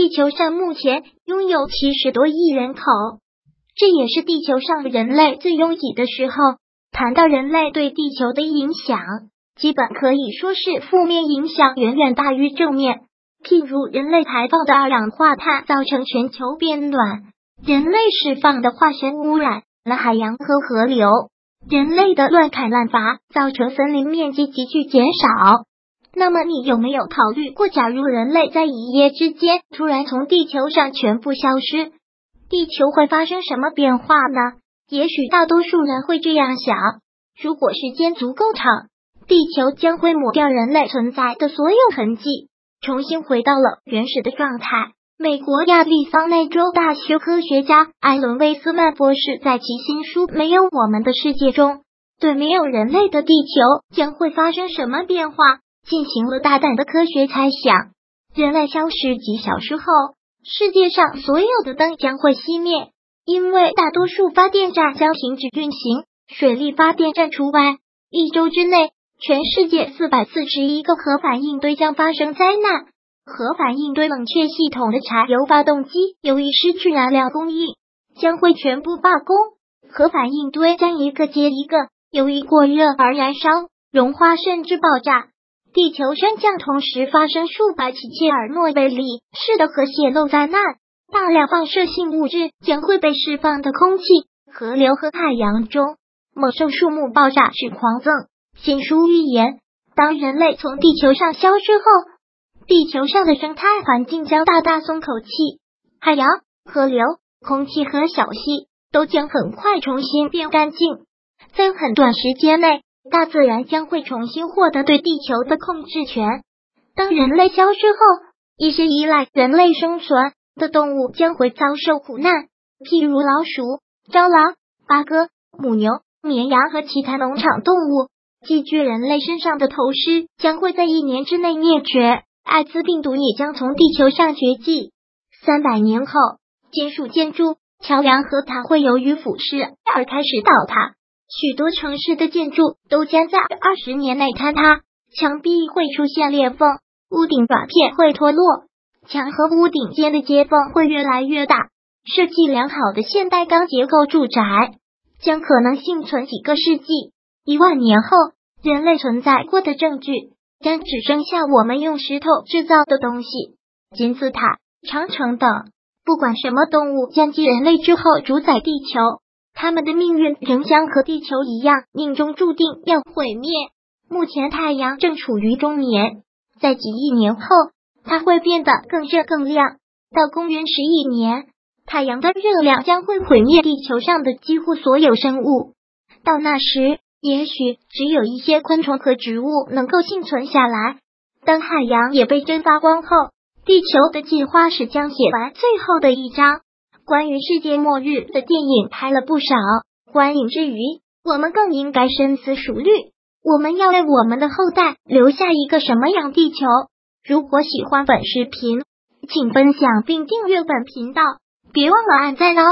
地球上目前拥有七十多亿人口，这也是地球上人类最拥挤的时候。谈到人类对地球的影响，基本可以说是负面影响远远大于正面。譬如人类排放的二氧化碳造成全球变暖，人类释放的化学污染了海洋和河流，人类的乱砍滥伐造成森林面积急剧减少。那么，你有没有考虑过，假如人类在一夜之间突然从地球上全部消失，地球会发生什么变化呢？也许大多数人会这样想：如果时间足够长，地球将会抹掉人类存在的所有痕迹。重新回到了原始的状态。美国亚利桑那州大学科学家艾伦·威斯曼博士在其新书《没有我们的世界》中，对没有人类的地球将会发生什么变化进行了大胆的科学猜想。人类消失几小时后，世界上所有的灯将会熄灭，因为大多数发电站将停止运行，水力发电站除外。一周之内。全世界四百四十一个核反应堆将发生灾难。核反应堆冷却系统的柴油发动机由于失去燃料供应，将会全部罢工。核反应堆将一个接一个由于过热而燃烧、融化甚至爆炸。地球升降同时发生数百起切尔诺贝利式的核泄漏灾难。大量放射性物质将会被释放的空气、河流和海洋中。猛兽树木爆炸是狂赠。新书预言：当人类从地球上消失后，地球上的生态环境将大大松口气，海洋、河流、空气和小溪都将很快重新变干净。在很短时间内，大自然将会重新获得对地球的控制权。当人类消失后，一些依赖人类生存的动物将会遭受苦难，譬如老鼠、蟑螂、八哥、母牛、绵羊和其他农场动物。寄居人类身上的头虱将会在一年之内灭绝，艾滋病毒也将从地球上绝迹。三百年后，金属建筑、桥梁和塔会由于腐蚀而开始倒塌，许多城市的建筑都将在二十年内坍塌，墙壁会出现裂缝，屋顶瓦片会脱落，墙和屋顶间的接缝会越来越大。设计良好的现代钢结构住宅将可能幸存几个世纪。一万年后，人类存在过的证据将只剩下我们用石头制造的东西，金字塔、长城等。不管什么动物将继人类之后主宰地球，他们的命运仍将和地球一样，命中注定要毁灭。目前，太阳正处于中年，在几亿年后，它会变得更热更亮。到公元十亿年，太阳的热量将会毁灭地球上的几乎所有生物。到那时，也许只有一些昆虫和植物能够幸存下来。当海洋也被蒸发光后，地球的进化史将写完最后的一章。关于世界末日的电影拍了不少，观影之余，我们更应该深思熟虑：我们要为我们的后代留下一个什么样地球？如果喜欢本视频，请分享并订阅本频道，别忘了按赞哦！